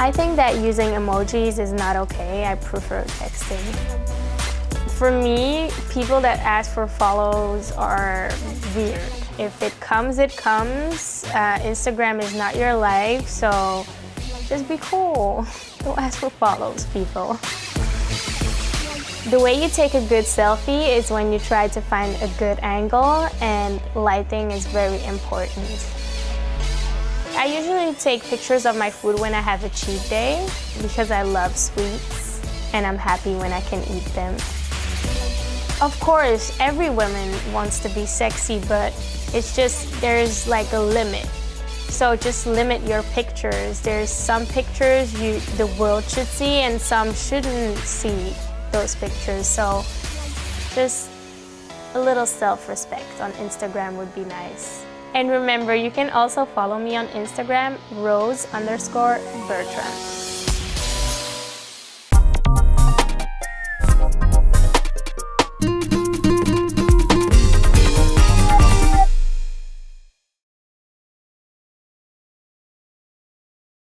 I think that using emojis is not okay. I prefer texting. For me, people that ask for follows are weird. If it comes, it comes. Uh, Instagram is not your life, so just be cool. Don't ask for follows, people. The way you take a good selfie is when you try to find a good angle and lighting is very important. I usually take pictures of my food when I have a cheat day because I love sweets and I'm happy when I can eat them. Of course, every woman wants to be sexy, but it's just there's like a limit. So just limit your pictures. There's some pictures you the world should see and some shouldn't see those pictures. So just a little self-respect on Instagram would be nice. And remember, you can also follow me on Instagram, rose underscore Bertram.